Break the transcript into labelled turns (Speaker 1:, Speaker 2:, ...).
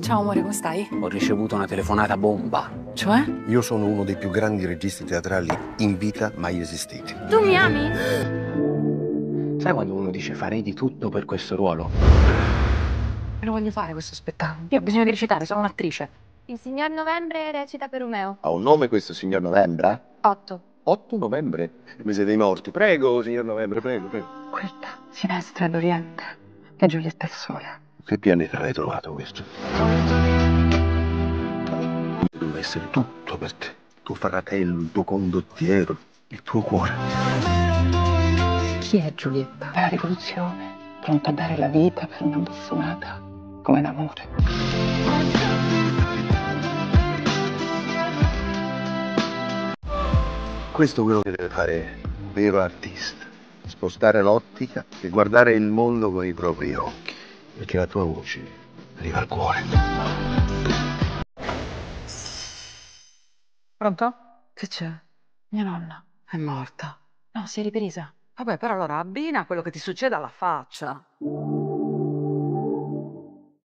Speaker 1: Ciao amore, come stai?
Speaker 2: Ho ricevuto una telefonata bomba.
Speaker 1: Cioè?
Speaker 3: Io sono uno dei più grandi registi teatrali in vita mai esistiti.
Speaker 1: Tu mi ami?
Speaker 2: Sai quando uno dice farei di tutto per questo ruolo?
Speaker 1: Me lo voglio fare questo spettacolo. Io ho bisogno di recitare, sono un'attrice.
Speaker 4: Il signor Novembre recita per Romeo.
Speaker 5: Ha un nome questo signor Novembre?
Speaker 4: 8.
Speaker 5: 8 novembre, il mese dei morti. Prego, signor Novembre, prego, prego.
Speaker 1: Questa, sinistra d'Oriente, è Giulietta il Sole.
Speaker 5: Che pianeta l'hai trovato questo? Deve essere tutto per te. Tuo fratello, il tuo condottiero, il tuo cuore.
Speaker 1: Chi è Giulietta? È la rivoluzione, pronta a dare la vita per una bastonata, come l'amore.
Speaker 5: Questo è quello che deve fare un vero artista. Spostare l'ottica e guardare il mondo con i propri occhi. Perché la tua voce arriva al cuore.
Speaker 1: Pronto? Che c'è? Mia nonna è morta. No, si è ripresa.
Speaker 6: Vabbè, però allora abbina quello che ti succede alla faccia.